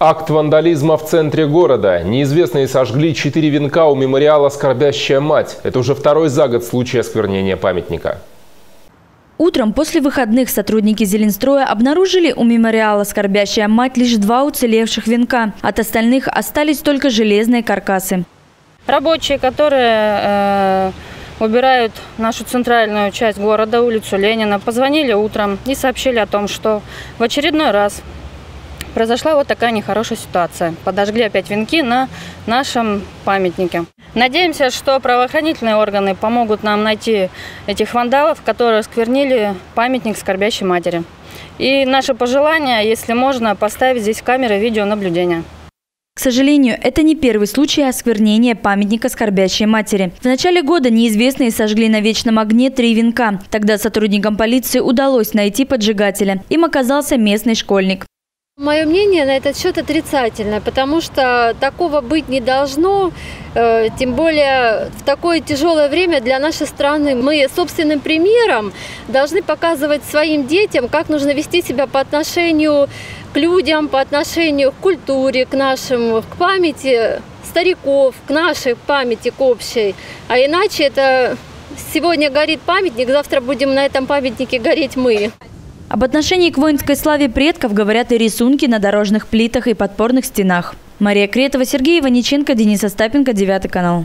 Акт вандализма в центре города. Неизвестные сожгли четыре венка у мемориала «Скорбящая мать». Это уже второй за год случай осквернения памятника. Утром после выходных сотрудники Зеленстроя обнаружили у мемориала «Скорбящая мать» лишь два уцелевших венка. От остальных остались только железные каркасы. Рабочие, которые э, убирают нашу центральную часть города, улицу Ленина, позвонили утром и сообщили о том, что в очередной раз произошла вот такая нехорошая ситуация. Подожгли опять венки на нашем памятнике. Надеемся, что правоохранительные органы помогут нам найти этих вандалов, которые сквернили памятник скорбящей матери. И наше пожелание, если можно, поставить здесь камеры видеонаблюдения. К сожалению, это не первый случай осквернения памятника скорбящей матери. В начале года неизвестные сожгли на вечном огне три венка. Тогда сотрудникам полиции удалось найти поджигателя. Им оказался местный школьник. Мое мнение на этот счет отрицательное, потому что такого быть не должно, э, тем более в такое тяжелое время для нашей страны. Мы собственным примером должны показывать своим детям, как нужно вести себя по отношению к людям, по отношению к культуре, к нашим, к памяти стариков, к нашей памяти, к общей. А иначе это сегодня горит памятник, завтра будем на этом памятнике гореть мы. Об отношении к воинской славе предков говорят и рисунки на дорожных плитах и подпорных стенах. Мария Кретова, Сергей Иваниченко, Денис Остапенко, Девятый канал.